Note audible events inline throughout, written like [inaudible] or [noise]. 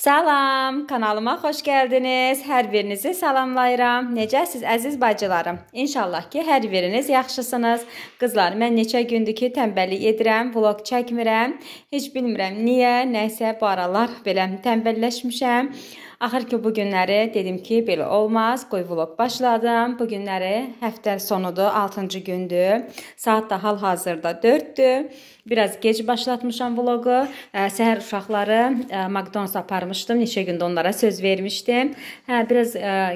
Salam, kanalıma xoş gəldiniz. Hər birinizi salamlayıram. Necəsiz əziz bacılarım? İnşallah ki, hər biriniz yaxşısınız. Qızlar, mən neçə gündür ki, tənbəllik edirəm, vlog çəkmirəm. Heç bilmirəm niyə, nəsə bu aralar belə tənbəlləşmişəm. Axır ki, bu günləri dedim ki, belə olmaz. Qoy vlog başladım. Bu günləri həftə sonudur, 6-cı gündür. Saat da hal-hazırda 4-dür. Biraz gec başlatmışam vloqu. Səhər uşaqları McDonald's aparmışdım. Neçə gündə onlara söz vermişdim. Hə, biraz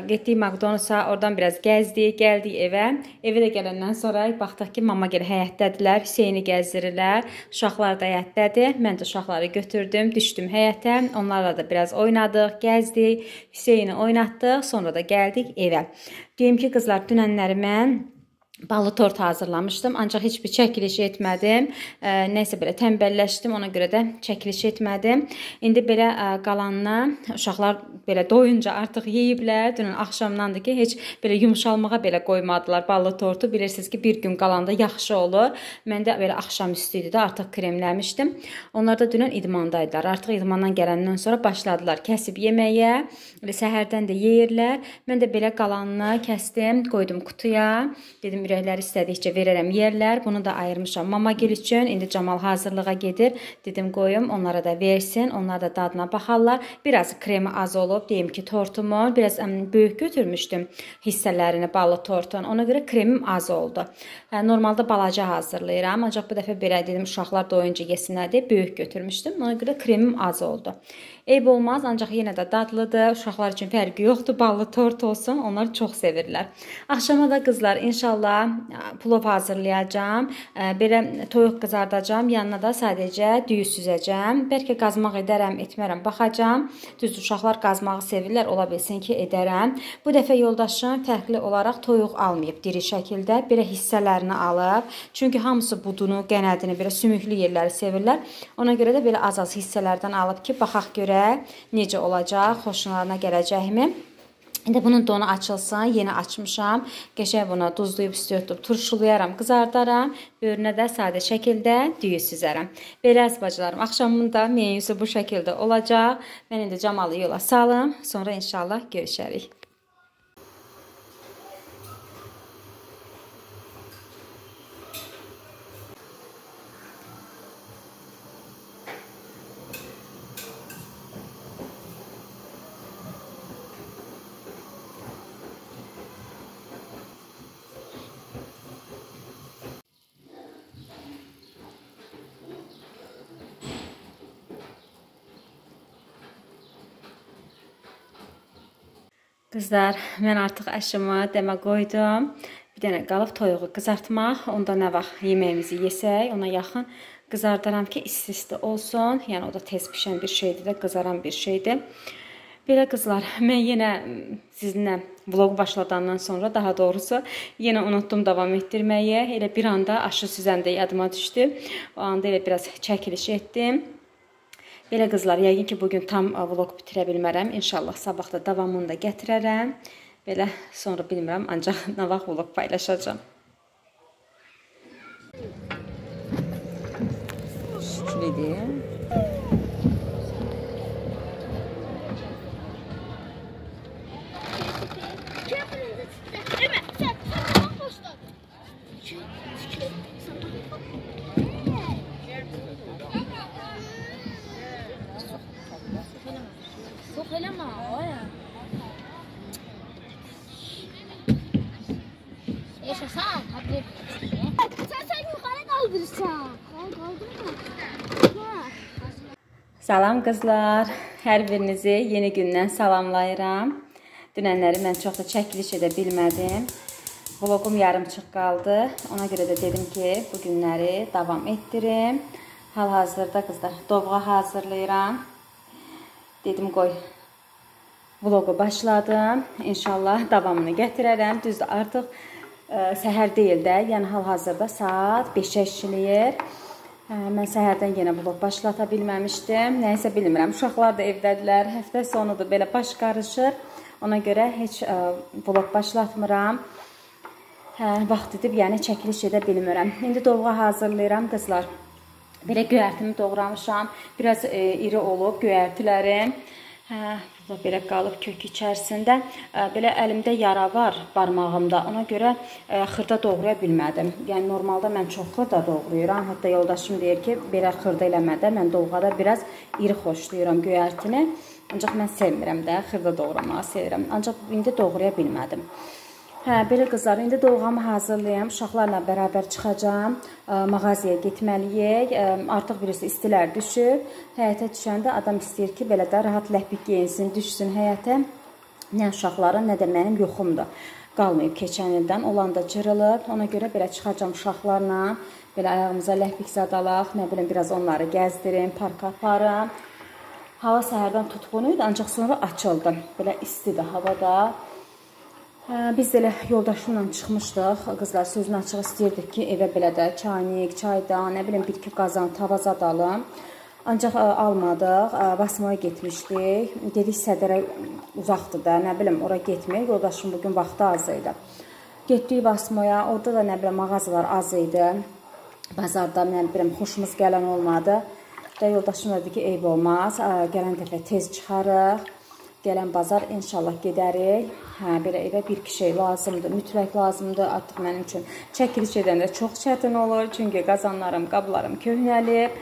getdik McDonald's-a, oradan biraz gəzdik, gəldik evə. Evə də gələndən sonra baxdıq ki, mama gəl həyətdədirlər, Hüseyni gəzdirirlər. Uşaqlar da həyətdədir. Mən də uşaqları götürdüm, düşdüm həyətə. Onlarla da biraz oynadıq, gəzdik. Hüseyni oynatdıq, sonra da gəldik evə. Deyim ki, qızlar, dünənləri mən Ballı tort hazırlamışdım, ancaq heç bir çəkiliş etmədim. Nəsə belə tənbəlləşdim, ona görə də çəkiliş etmədim. İndi belə qalanına uşaqlar belə doyunca artıq yeyiblər. Dünən axşamdandır ki, heç belə yumşalmağa belə qoymadılar ballı tortu. Bilirsiniz ki, bir gün qalanda yaxşı olur. Mən də belə axşam üstü idi də artıq kremləmişdim. Onlar da dünən idmandaydılar. Artıq idmandan gələndən sonra başladılar kəsib yeməyə. Elə səhərdən də yeyirlər. Mən də belə qalanını kəsdim, qoydum qutuya. Dedim ürəkləri istədikcə verərəm yerlər. Bunu da ayırmışam mama gil üçün. İndi Camal hazırlığa gedir. Dedim qoyum onlara da versin. Onlar da dadına baxarlar. Biraz kremi az olub. Deyim ki, tortumu biraz böyük götürmüşdüm hissələrini ballı tortun. Ona görə kremim az oldu. Hə, normalda balaca hazırlayıram. Ancaq bu dəfə belə dedim uşaqlar doyunca yesinlər deyə böyük götürmüşdüm. Ona görə kremim az oldu. Eyb olmaz, ancaq yenə də dadlıdır. Uşaqlar üçün fərqi yoxdur. Ballı tort olsun. Onlar çox sevirlər. Axşama da qızlar inşallah plov hazırlayacağam. Belə toyuq qızardacağam. Yanına da sadəcə düyü süzəcəm. Bəlkə qazmaq edərəm, etmərəm, baxacağam. Düz uşaqlar qazmağı sevirlər, ola bilsin ki, edərəm. Bu dəfə yoldaşım fərqli olaraq toyuq almayıb diri şəkildə. Belə hissələrini alıb. Çünki hamısı budunu, qənədini, belə sümüklü yerləri sevirlər. Ona görə də belə az-az hissələrdən alıb ki, baxaq görə görə necə olacaq, xoşlarına gələcəkmi? İndi bunun donu açılsın. Yeni açmışam. Qəşəng bunu duzlayıb üstə ötüb turşulayaram, qızardaram. Böyrünə də sadə şəkildə düyü süzərəm. Belə əziz bacılarım, axşamın da menyusu bu şəkildə olacaq. Mən indi Camalı yola salım. Sonra inşallah görüşərik. Qızlar, mən artıq əşimi demə qoydum. Bir dənə qalıb toyuğu qızartmaq. Onda nə vaxt yeməyimizi yesək, ona yaxın qızardaram ki, isti-isti olsun. Yəni o da tez bişən bir şeydir də, qızaran bir şeydir. Belə qızlar, mən yenə sizinlə vloq başladandan sonra, daha doğrusu, yenə unutdum davam etdirməyi. Elə bir anda aşı süzəndə yadıma düşdü. O anda elə biraz çəkiliş etdim. Belə qızlar, yəqin ki, bugün tam vlog bitirə bilmərəm. İnşallah sabah da davamını da gətirərəm. Belə sonra bilmirəm, ancaq [laughs] nə vaxt vlog paylaşacağam. Şükür Salam qızlar. Hər birinizi yeni gündən salamlayıram. Dünənləri mən çox da çəkiliş edə bilmədim. Vloqum yarımçıq qaldı. Ona görə də dedim ki, bu günləri davam etdirim. Hal-hazırda qızlar dovğa hazırlayıram. Dedim qoy vloqu başladım. İnşallah davamını gətirərəm. Düzdür, artıq ə, səhər deyil də, yəni hal-hazırda saat 5-ə işləyir. Hə, mən səhərdən yenə vlog başlata bilməmişdim. Nəysə bilmirəm. Uşaqlar da evdədirlər. Həftə sonudur, belə baş qarışır. Ona görə heç ə, vlog başlatmıram. Hə, vaxt edib, yəni çəkiliş edə bilmirəm. İndi dovğa hazırlayıram qızlar. Belə göyərtimi doğramışam. Biraz e, iri olub göyərtilərim. Hə, burada belə qalıb kök içərisində. Belə əlimdə yara var barmağımda. Ona görə xırda doğraya bilmədim. Yəni normalda mən çox xırda doğrayıram. Hətta yoldaşım deyir ki, belə xırda eləmədə mən dolğada biraz iri xoşlayıram göyərtini. Ancaq mən sevmirəm də, xırda doğramağı sevirəm. Ancaq indi doğraya bilmədim. Hə, belə qızlar, indi dolğamı hazırlayım. Uşaqlarla bərabər çıxacağam. Mağazaya getməliyik. Artıq birisi istilər düşüb. Həyətə düşəndə adam istəyir ki, belə də rahat ləpik geyinsin, düşsün həyətə. Nə uşaqların, nə də mənim yoxumdur. Qalmayıb keçən ildən. Olan da cırılıb. Ona görə belə çıxacağam uşaqlarla. Belə ayağımıza ləpik zadalaq, nə bilim, biraz onları gəzdirim, parka aparım. Hava səhərdən tutqun idi, ancaq sonra açıldı. Belə istidir havada. Hə, biz elə yoldaşımla çıxmışdıq. Qızlar sözünü açıq istəyirdik ki, evə belə də çaynik, çaydan, nə bilim bir-iki qazan, tava zad alım. Ancaq almadıq. Basmaya getmişdik. Dedik Sədərə uzaqdır da, nə bilim ora getməyək. Yoldaşım bu gün vaxtı az idi. Getdik Basmaya. Orada da nə bilim mağazalar az idi. Bazarda nə bilim xoşumuz gələn olmadı. Və yoldaşım dedi ki, eyb olmaz. Gələn dəfə tez çıxarıq gələn bazar inşallah gedərik. Hə, belə evə bir-iki şey lazımdır, mütləq lazımdır. Artıq mənim üçün çəkiliş edəndə çox çətin olur, çünki qazanlarım, qablarım köhnəlib.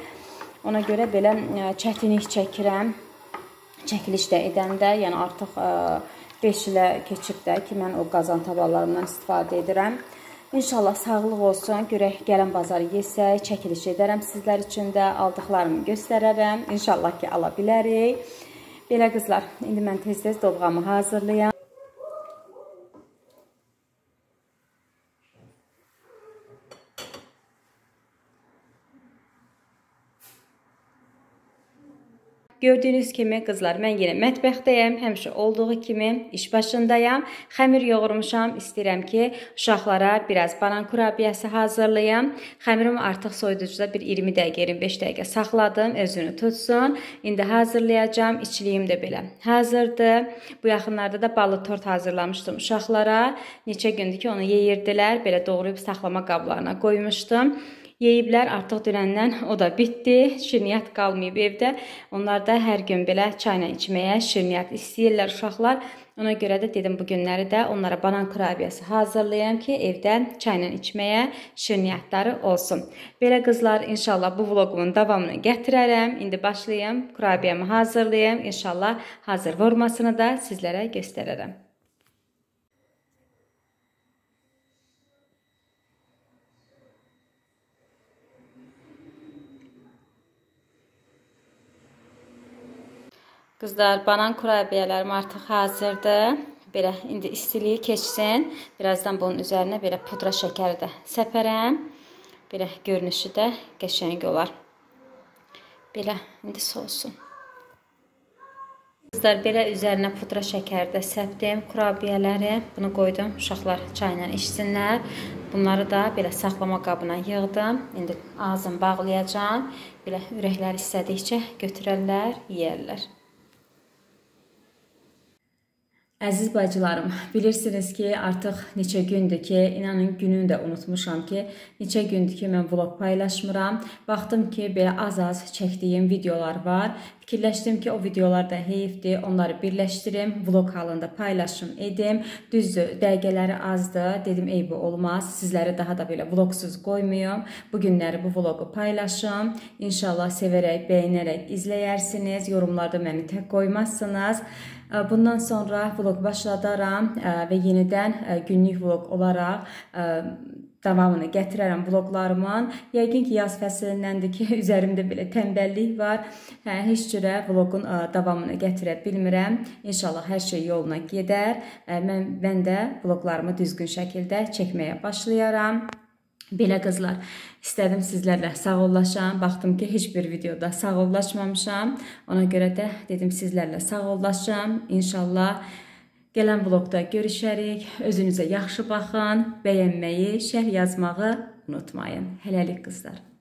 Ona görə belə e, çətinlik çəkirəm. Çəkiliş də edəndə, yəni artıq 5 e, ilə keçib də ki, mən o qazan tavalarından istifadə edirəm. İnşallah sağlıq olsun. Görək gələn bazarı yesək, çəkiliş edərəm sizlər üçün də, aldıqlarımı göstərərəm. İnşallah ki, ala bilərik. Belə qızlar, indi mən tez-tez dovğamı hazırlayam. Gördüyünüz kimi qızlar, mən yenə mətbəxdəyəm. Həmişə olduğu kimi iş başındayam. Xəmir yoğurmuşam. İstəyirəm ki, uşaqlara biraz banan kurabiyəsi hazırlayam. Xəmirimi artıq soyuducuda bir 20 dəqiqə, 25 dəqiqə saxladım, özünü tutsun. İndi hazırlayacağam. İçliyim də belə hazırdır. Bu yaxınlarda da ballı tort hazırlamışdım uşaqlara. Neçə gündür ki, onu yeyirdilər. Belə doğrayıb saxlama qablarına qoymuşdum. Yeyiblər, artıq dünəndən o da bitdi. Şirniyyat qalmayıb evdə. Onlar da hər gün belə çayla içməyə şirniyyat istəyirlər uşaqlar. Ona görə də dedim bu günləri də onlara banan kurabiyəsi hazırlayam ki, evdə çayla içməyə şirniyyatları olsun. Belə qızlar, inşallah bu vloqumun davamını gətirərəm. İndi başlayım, kurabiyəmi hazırlayım. İnşallah hazır vurmasını da sizlərə göstərərəm. Qızlar, banan kurabiyələrim artıq hazırdır. Belə indi istiliyi keçsin. Birazdan bunun üzərinə belə pudra şəkəri də səpərəm. Belə görünüşü də qəşəng olar. Belə indi soğusun. Qızlar, belə üzərinə pudra şəkəri də səpdim. Kurabiyələri bunu qoydum. Uşaqlar çayla içsinlər. Bunları da belə saxlama qabına yığdım. İndi ağzını bağlayacağam. Belə ürəkləri istədikcə götürərlər, yeyərlər. Əziz bacılarım, bilirsiniz ki, artıq neçə gündür ki, inanın gününü də unutmuşam ki, neçə gündür ki, mən vlog paylaşmıram. Baxdım ki, belə az-az çəkdiyim videolar var. Fikirləşdim ki, o videolar da heyifdir, onları birləşdirim, vlog halında paylaşım edim. Düzdür, dəqiqələri azdır, dedim eybi olmaz, sizləri daha da belə vlogsuz qoymayım. Bu günləri bu vlogu paylaşım. İnşallah sevərək, bəyənərək izləyərsiniz, yorumlarda məni tək qoymazsınız. Bundan sonra vlog başladaram və yenidən günlük vlog olaraq davamını gətirərəm vloqlarımın. Yəqin ki, yaz fəslindəndir ki, [laughs] üzərimdə belə tənbəllik var. Hə, heç cürə vloqun davamını gətirə bilmirəm. İnşallah hər şey yoluna gedər. Mən mən də vloqlarımı düzgün şəkildə çəkməyə başlayaram. Belə qızlar, istədim sizlərlə sağollaşam. Baxdım ki, heç bir videoda sağollaşmamışam. Ona görə də dedim sizlərlə sağollaşam. İnşallah gələn vlogda görüşərik. Özünüzə yaxşı baxın. Bəyənməyi, şərh yazmağı unutmayın. Hələlik qızlar.